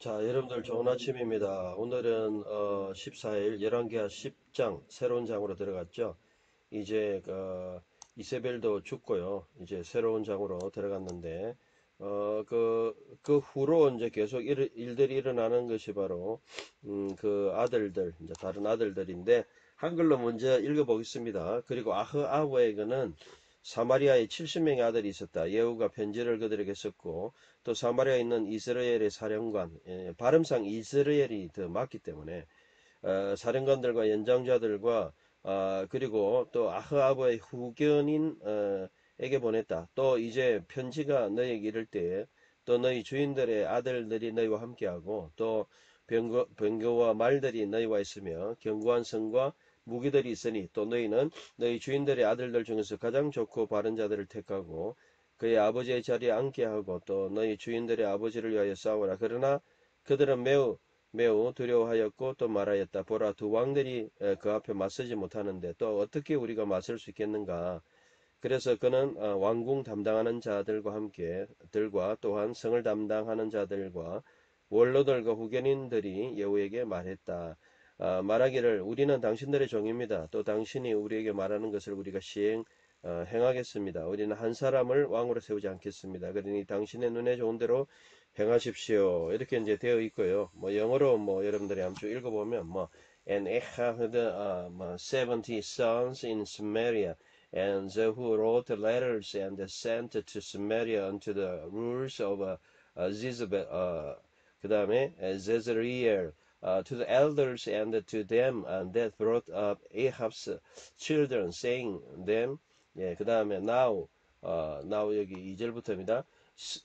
자, 여러분들 좋은 아침입니다. 오늘은 어, 14일 열왕기하 10장 새로운 장으로 들어갔죠. 이제 그 이세벨도 죽고요. 이제 새로운 장으로 들어갔는데 어, 그, 그 후로 이제 계속 일, 일들이 일어나는 것이 바로 음, 그 아들들, 이제 다른 아들들인데 한글로 먼저 읽어보겠습니다. 그리고 아흐아브에게는 사마리아에 70명의 아들이 있었다. 예후가 편지를 그들에게 썼고 또 사마리아에 있는 이스라엘의 사령관 예, 발음상 이스라엘이 더 맞기 때문에 어, 사령관들과 연장자들과 어, 그리고 또 아흐아브의 후견인 어, 에게 보냈다. 또 이제 편지가 너에게 이를 때에 또 너희 주인들의 아들들이 너희와 함께하고 또 병거, 병거와 말들이 너희와 있으며 견고한 성과 무기들이 있으니 또 너희는 너희 주인들의 아들들 중에서 가장 좋고 바른 자들을 택하고 그의 아버지의 자리에 앉게 하고 또 너희 주인들의 아버지를 위하여 싸우라. 그러나 그들은 매우 매우 두려워하였고 또 말하였다. 보라 두 왕들이 그 앞에 맞서지 못하는데 또 어떻게 우리가 맞설 수 있겠는가? 그래서 그는 어, 왕궁 담당하는 자들과 함께 들과 또한 성을 담당하는 자들과 원로들과 후견인들이 여우에게 말했다. 어, 말하기를 우리는 당신들의 종입니다. 또 당신이 우리에게 말하는 것을 우리가 시행 어, 행하겠습니다. 우리는 한 사람을 왕으로 세우지 않겠습니다. 그러니 당신의 눈에 좋은 대로 행하십시오. 이렇게 이제 되어 있고요. 뭐 영어로 뭐 여러분들이 한번 쭉 읽어보면 뭐 and Ehud uh, 뭐70 sons in Samaria and they who wrote letters and sent to Samaria unto the rulers of uh, Zizabel, uh, 그 다음에 Zezreel uh, to the elders and to them and that brought up Ahab's children, saying them, 예, 그 다음에 now, uh, now 여기 2절부터입니다.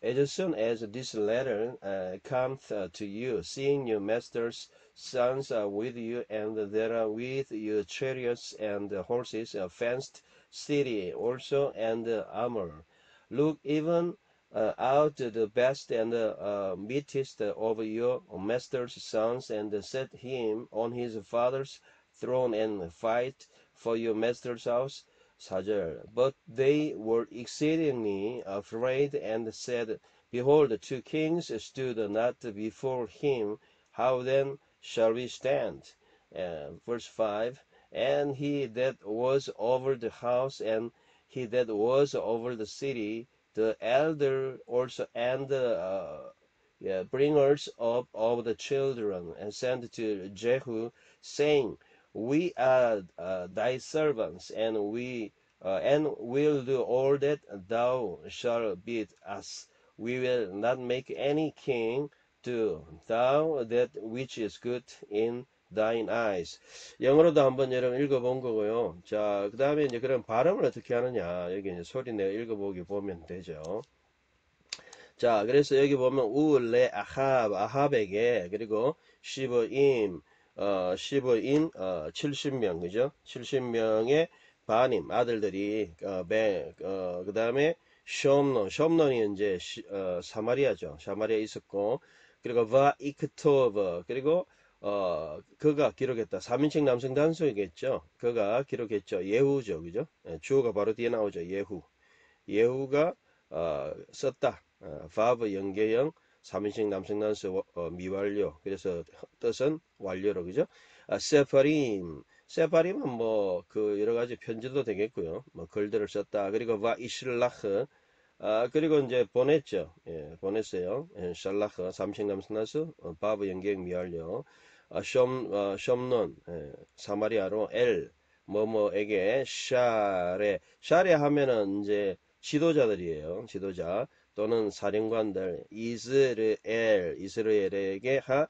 As soon as this letter uh, cometh uh, to you, seeing your master's sons are with you, and there are with you chariots and horses, a fenced city also, and armor. Look even uh, out the best and uh, meetest of your master's sons, and set him on his father's throne, and fight for your master's house. 4절. But they were exceedingly afraid, and said, Behold, two kings stood not before him. How then shall we stand? Uh, verse 5 And he that was over the house, and he that was over the city, the elder also, and the uh, yeah, bringers up of the children, and sent to Jehu, saying, We are uh, thy servants, and we uh, and will do all that thou shalt bid us. We will not make any king do thou that which is good in thine eyes. 영어로도 한번 여러분 읽어본 거고요. 자, 그 다음에 이제 그런 발음을 어떻게 하느냐. 여기 이제 소리 내가 읽어보기 보면 되죠. 자, 그래서 여기 보면 우레 아합, 아합에게, 그리고 시브임, 어, 시브인, 어, 70명, 그죠? 70명의 바님, 아들들이, 어, 배, 어, 그 다음에 숀론, 숀론이 이제 시, 어, 사마리아죠. 사마리아에 있었고, 그리고 바 이크토브, 그리고 어, 그가 기록했다. 3인칭 남성 단수이겠죠. 그가 기록했죠. 예후죠. 그죠? 예, 주어가 바로 뒤에 나오죠. 예후. 예후가 어, 썼다. 어, 바브 연계형 3인칭 남성 단수 어, 미완료. 그래서 뜻은 완료로 그죠? 아, 세파림. 세파림은 뭐 그 여러 가지 편지도 되겠고요. 뭐 글들을 썼다. 그리고 바 이슬라흐 아, 그리고 이제 보냈죠. 예, 보냈어요. 예, 샬라흐, 삼식 남성나수, 어, 바브 연계형 미완료. 어, 숀, 어, 예, 사마리아로 엘, 뭐뭐에게 샤레, 샤레 하면은 이제 지도자들이에요. 지도자. 또는 사령관들. 이스르엘, 이스라엘에게 하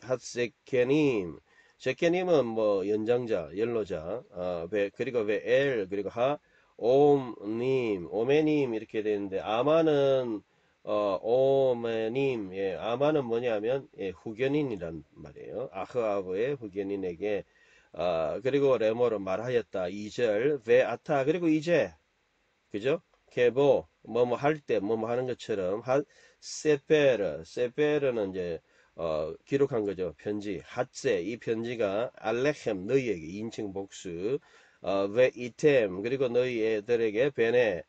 핫세케님, 제케님은 뭐 연장자, 연로자, 어, 배, 그리고 왜 엘, 그리고 하 옴님, 오메님 이렇게 되는데 아마는 어, 오메님, 예, 아마는 뭐냐면, 예, 후견인이란 말이에요. 아흐아브의 후견인에게, 아, 그리고 레모로 말하였다. 2절, 베아타, 그리고 이제, 그죠? 케보, 뭐뭐 할 때, 뭐뭐 하는 것처럼, 하, 세페르, 세페르는 이제, 어, 기록한 거죠. 편지. 핫세, 이 편지가 알레헴, 너희에게 인칭 복수, 어, 왜 이템, 그리고 너희 애들에게 베네,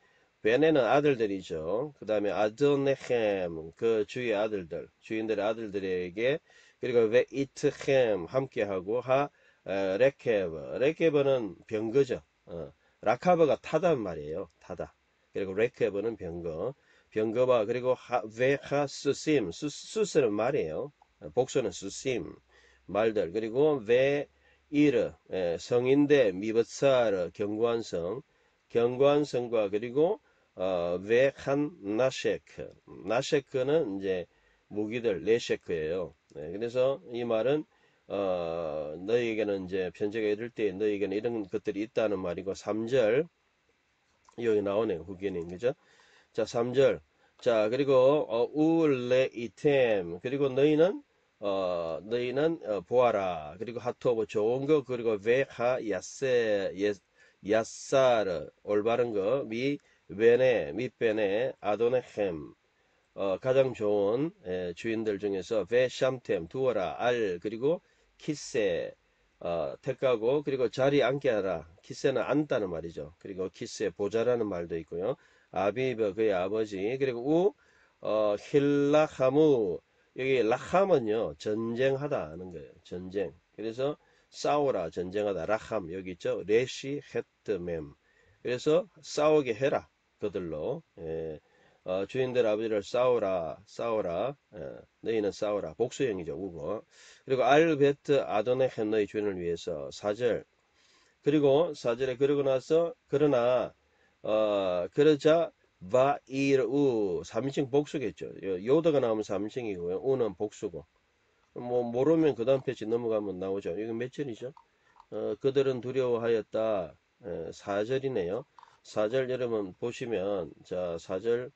베네는 아들들이죠. 그 다음에 아드네햄 그 주의 아들들 주인들의 아들들에게 그리고 웨이트햄 함께하고 하 에, 레케브 레케브는 병거죠. 어, 라카브가 타단 말이에요. 타다. 그리고 레케브는 병거 병거와 그리고 하, 웨하 수심 수, 수스는 말이에요. 어, 복수는 수심 말들 그리고 웨 이르 예, 성인대 미버사르 경관 성 경관 성과 그리고 어, 웨한 나셰크. 나셰크는 이제 무기들 레셰크예요. 네, 그래서 이 말은 어, 너희에게는 이제 편지가 이를 때 너희에게는 이런 것들이 있다는 말이고 3절. 여기 나오네요. 후기님 그죠? 자 3절. 자 그리고 어, 우레 이템. 그리고 너희는 어, 너희는 어, 보아라. 그리고 하토브 좋은 거 그리고 베하 야세 예, 야사르. 올바른 거 미 베네 밑베네 아도네햄 어, 가장 좋은 에, 주인들 중에서 베샴템 두어라 알 그리고 키세 어, 택하고 그리고 자리 앉게 하라. 키세는 앉다는 말이죠. 그리고 키세 보자라는 말도 있고요. 아비브 그의 아버지 그리고 우 어, 힐라하무. 여기 라함은요 전쟁하다 하는 거예요. 전쟁. 그래서 싸우라 전쟁하다. 라함 여기 있죠? 레시 헤트mem 그래서 싸우게 해라 그들로 예. 어, 주인들 아버지를 싸우라 싸우라 예. 너희는 싸우라 복수형이죠 우고 그리고 알베트 아도네 헨 너희 주인을 위해서 사절 그리고 사절에 그러고 나서 그러나 어, 그러자 바이르우 3인칭 복수겠죠. 요더가 나오면 3인칭이고요. 우는 복수고. 뭐 모르면 그 다음 페이지 넘어가면 나오죠. 이거 몇 절이죠? 어, 그들은 두려워하였다. 에, 4절이네요. 4절 여러분 보시면 자 4절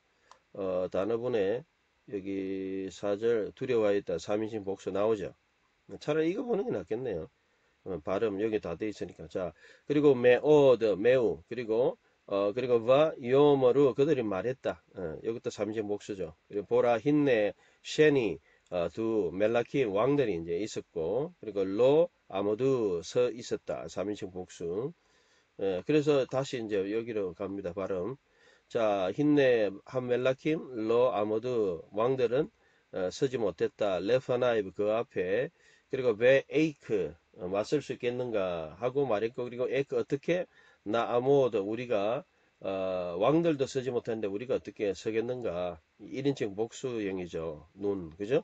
어, 단어분에 여기 4절 두려워하였다. 3인칭 복수 나오죠. 차라리 이거 보는 게 낫겠네요. 어, 발음 여기 다 돼 있으니까 자 그리고 메오드 매우 그리고 어, 그리고 바 요머루 그들이 말했다. 어, 여기도 삼진 목수죠. 그리고 보라 힌네 셰니 어, 두 מלכים 왕들이 이제 있었고 그리고 לא עמדו 서 있었다. 3인칭 복수. 예, 그래서 다시 이제 여기로 갑니다. 발음. 자, הנה המלכים לא עמדו 왕들은 어, 서지 못했다. לפניו 그 앞에 그리고 ואיך 어, 맞설 수 있겠는가 하고 말했고 그리고 איך 어떻게 נעמד 우리가 어, 왕들도 서지 못하는데 우리가 어떻게 서겠는가 1인칭 복수형이죠 눈 그죠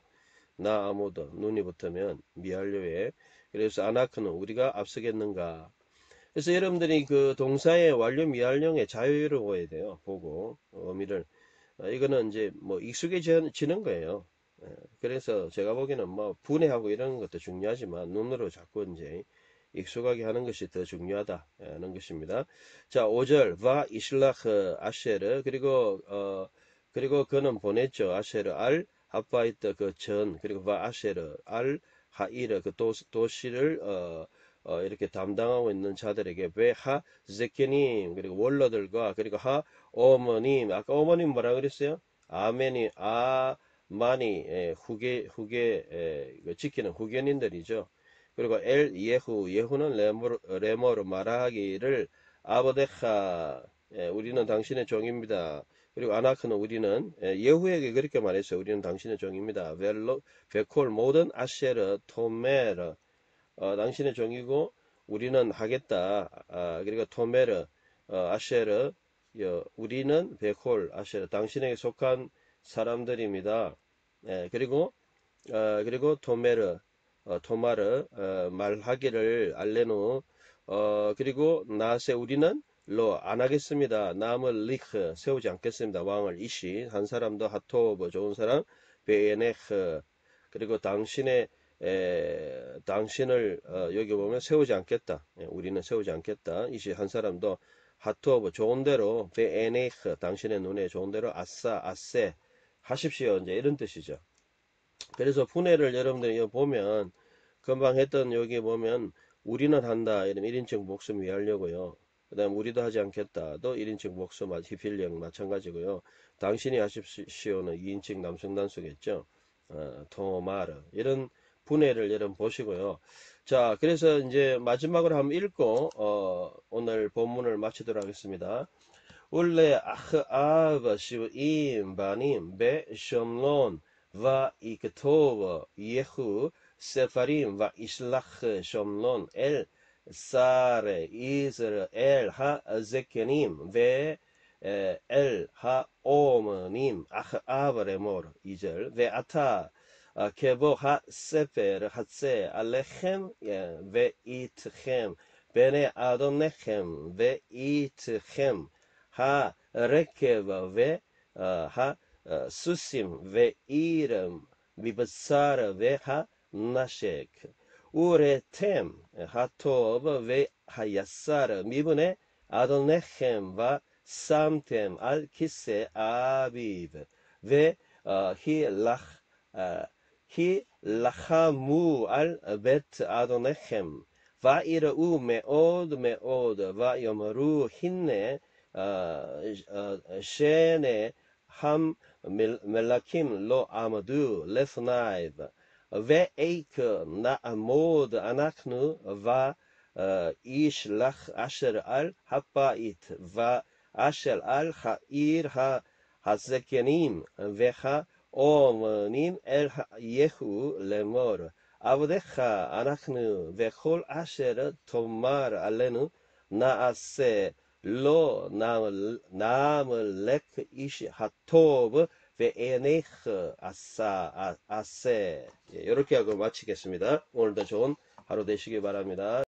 나 아모드 눈이 붙으면 미완료에 그래서 아나크는 우리가 앞서겠는가 그래서 여러분들이 그 동사의 완료 미완료의 자유로워야 돼요. 보고 의미를. 어, 이거는 이제 뭐 익숙해지는 거예요. 예, 그래서 제가 보기에는 뭐 분해하고 이런 것도 중요하지만 눈으로 자꾸 이제 익숙하게 하는 것이 더 중요하다는 것입니다. 자, 5절. 바 이슬라흐 아쉐르. 그리고 어 그리고 그는 보냈죠. 아쉐르 알 하파이트 그전. 그리고 바 아쉐르 알 하이르 그 도, 도시를 어, 어, 이렇게 담당하고 있는 자들에게 왜 하 제케님 그리고 원로들과 그리고 하 어머님 아까 어머님 뭐라 그랬어요? 아멘이 아마니 예, 후계 후계 예, 지키는 후견인들이죠. 그리고 엘 예후 예후는 레모, 레모로 말하기를 아버데카 예, 우리는 당신의 종입니다. 그리고 아나크는 우리는 예, 예후에게 그렇게 말했어요. 우리는 당신의 종입니다. 벨로 베콜 모든 아쉐르 토메르 어, 당신의 종이고 우리는 하겠다. 아, 그리고 토메르 어, 아쉐르 여, 우리는 베콜 아쉐르 당신에게 속한 사람들입니다. 예, 그리고 어, 그리고 토메르 어, 토마르 어, 말하기를 알레누 어, 그리고 נעשה 우리는 לא 안 하겠습니다. נמליך 세우지 않겠습니다. 왕을 איש 한 사람도 הטוב 좋은 사람 בעיניך 그리고 당신의 에, 당신을 어, 여기 보면 세우지 않겠다. 예, 우리는 세우지 않겠다. איש 한 사람도 הטוב 좋은 대로 בעיניך 당신의 눈에 좋은 대로 עשה עשה 하십시오. 이제 이런 뜻이죠. 그래서 분해를 여러분들이 보면 금방 했던 여기 보면 우리는 한다 이러면 1인칭 목숨 위하려고요 그 다음 우리도 하지 않겠다 또 1인칭 목숨 히필령 마찬가지고요 당신이 하십시오는 2인칭 남성 단수겠죠 어, 토마르 이런 분해를 여러분 보시고요. 자, 그래서 이제 마지막으로 한번 읽고 어, 오늘 본문을 마치도록 하겠습니다. 원래 아흐아브 시브임 바님 베 셴론 와 이크토브 예후 세파림 와 이슬라흐 셴론 엘 사레 이스라엘 하 제케님 베 엘하 오므님 아흐아브레모르 이절 베 아타 כבו הספר הצה עליכם אה, ואיתכם, בני אדונכם ואיתכם, הרקב והסוסים אה, ועירם מבשר והנשק. וראיתם הטוב והיסר מבני אדונכם ושמתם על כיסא אביב, והילך אה, והילחמו על בית אדוניכם ויראו מאוד מאוד ויאמרו הנה שני המלכים לא עמדו לפניו ואיך נעמוד אנחנו וישלח אשר על הבית ואשר על העיר הזקנים והאומנים אל יהוא לאמור עבדך אנחנו וכל אשר תאמר עלינו נעשה לא נמלך איש הטוב בעיניך עשה, עשה. 예, 이렇게 하고 마치겠습니다. 오늘도 좋은 하루 되시기 바랍니다.